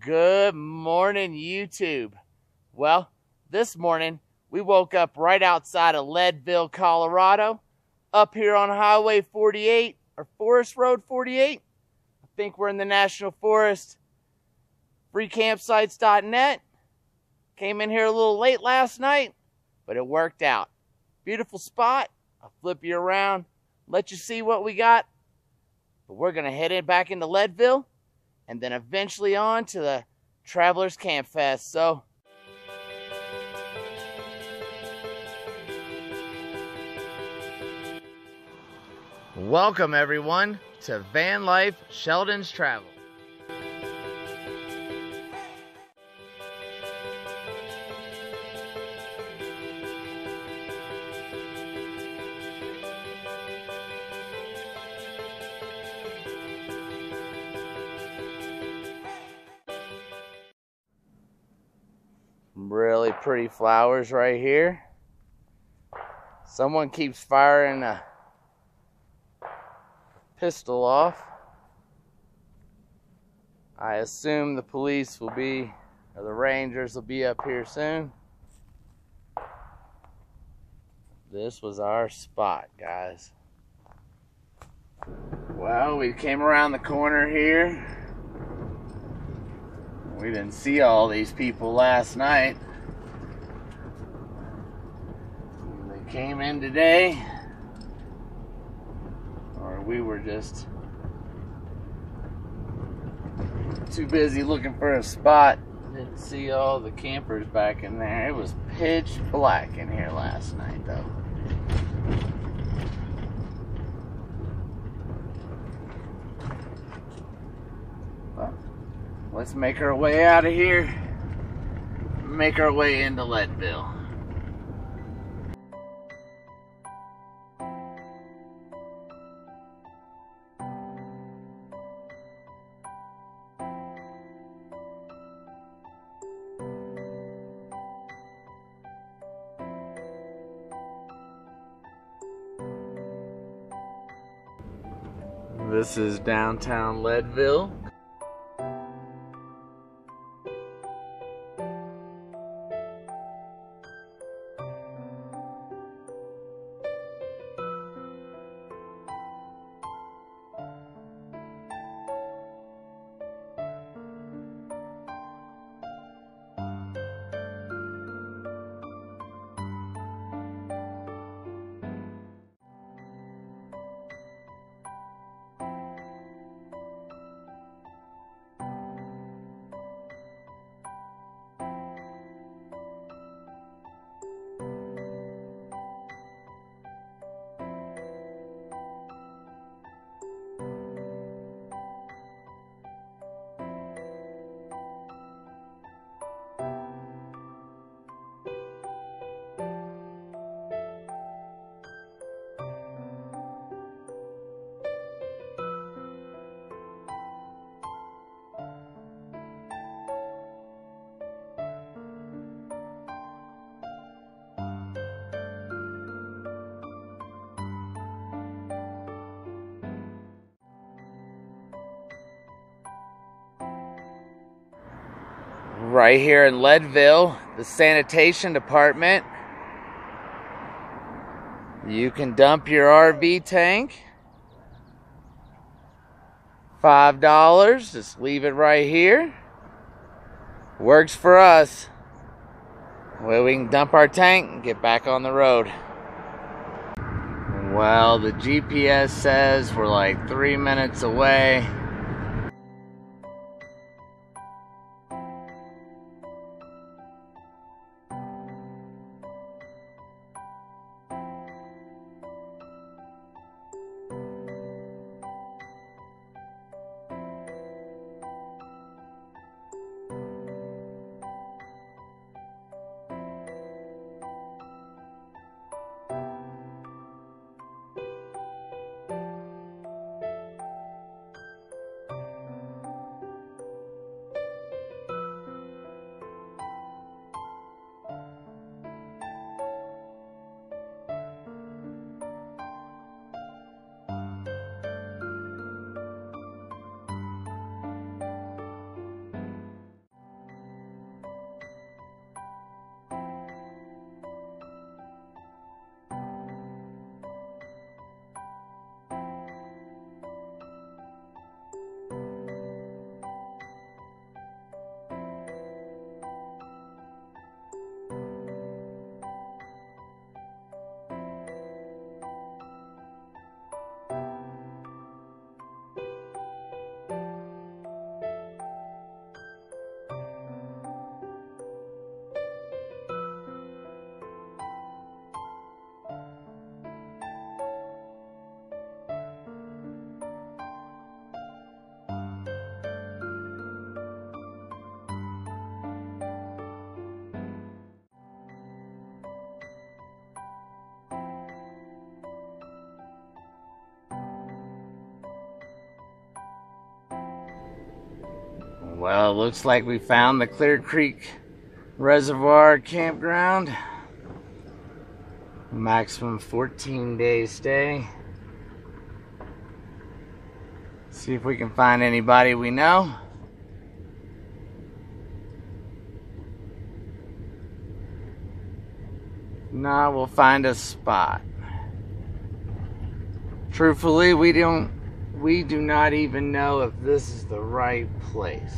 Good morning, YouTube. Well, this morning we woke up right outside of Leadville, Colorado, up here on Highway 48 or Forest Road 48. I think we're in the National Forest. FreeCampsites.net. Came in here a little late last night, but it worked out. Beautiful spot. I'll flip you around, let you see what we got. But we're going to head in back into Leadville and then eventually on to the Travelers Camp Fest. So, welcome everyone to Van Life Sheldon's Travel. Flowers right here. Someone keeps firing a pistol off. I assume the police will be, or the rangers will be up here soon. This was our spot, guys. Well, we came around the corner here. We didn't see all these people last night. Came in today, or we were just too busy looking for a spot. Didn't see all the campers back in there. It was pitch black in here last night, though. Let's make our way out of here. Make our way into Leadville. This is downtown Leadville. Right here in Leadville, the sanitation department. You can dump your RV tank. Five dollars. Just leave it right here. Works for us. Well, we can dump our tank and get back on the road. Well, the GPS says we're like three minutes away. Well, looks like we found the Clear Creek Reservoir Campground. Maximum 14 day stay. See if we can find anybody we know. Nah, we'll find a spot. Truthfully, we don't we do not even know if this is the right place.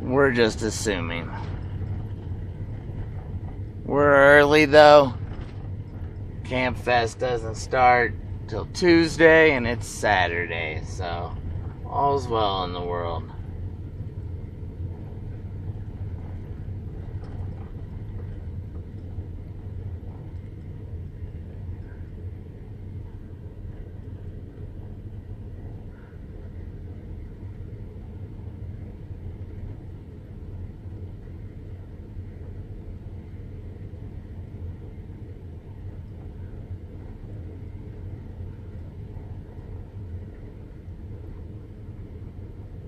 We're just assuming. We're early though. Camp Fest doesn't start till Tuesday and it's Saturday, so all's well in the world.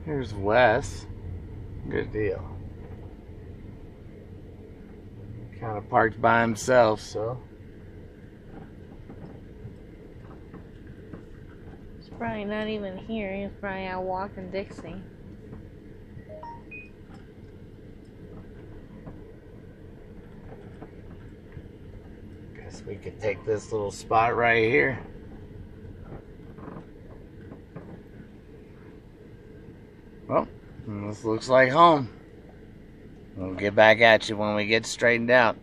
Here's Wes. Good deal. Kind of parked by himself, so. He's probably not even here. He's probably out walking Dixie. Guess we could take this little spot right here. Well, this looks like home. We'll get back at you when we get straightened out.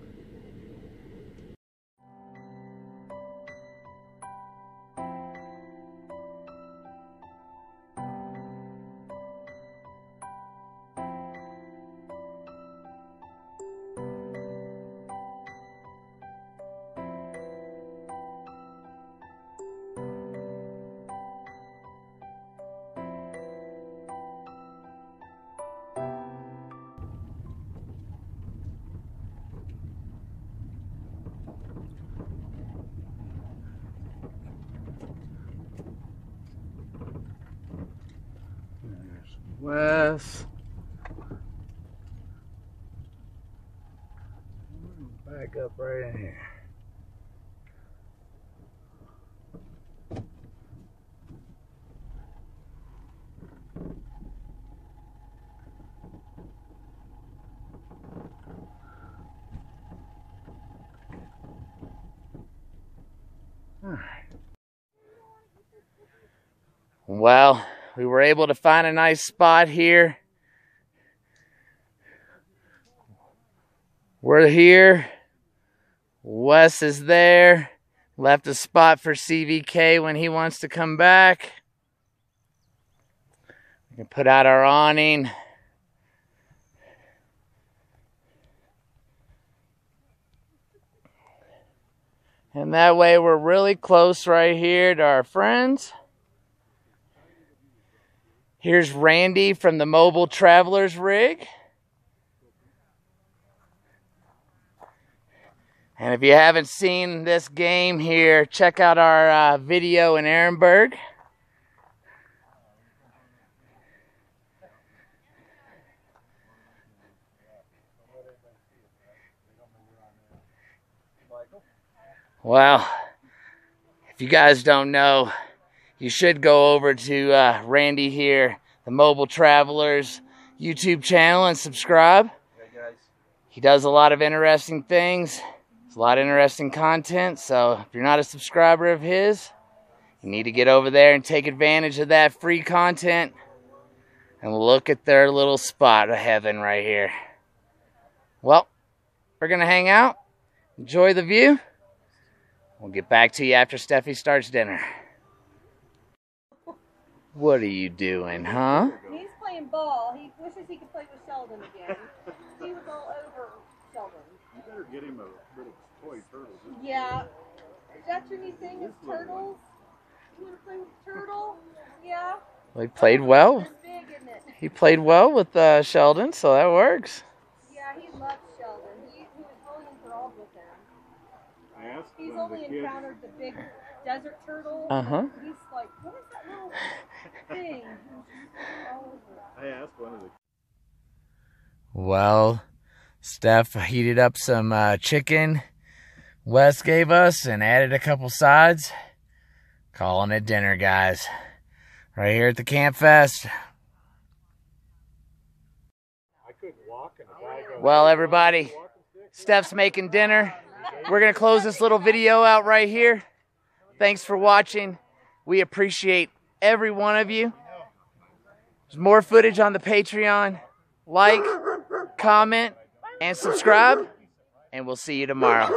There's Wes. Back up right in here. Well, we were able to find a nice spot here. We're here. Wes is there. Left a spot for CVK when he wants to come back. We can put out our awning. And that way we're really close right here to our friends. Here's Randy from the Mobile Travelers Rig. And if you haven't seen this game here, check out our uh, video in Ehrenberg. Well, if you guys don't know, you should go over to uh, Randy here, the Mobile Travelers YouTube channel, and subscribe. He does a lot of interesting things. It's a lot of interesting content. So if you're not a subscriber of his, you need to get over there and take advantage of that free content. And look at their little spot of heaven right here. Well, we're going to hang out. Enjoy the view. We'll get back to you after Steffi starts dinner. What are you doing, huh? He's playing ball. He wishes he could play with Sheldon again. he was all over Sheldon. You better get him a little toy turtle. Yeah. Is that your new thing? Is turtles? You want to play with turtle? Yeah. Well, he played well. Big, isn't it? He played well with uh, Sheldon, so that works. Yeah, he loves Sheldon. He, he was really enthralled with him. I asked He's one the only kids. encountered the big desert turtle. Uh huh. He's like, what is that little I asked one of the Well, Steph heated up some uh, chicken Wes gave us and added a couple sides. Calling it dinner, guys. Right here at the Camp Fest. Well, everybody, Steph's making dinner. We're going to close this little video out right here. Thanks for watching. We appreciate every one of you. There's more footage on the Patreon. Like, comment, and subscribe. And we'll see you tomorrow.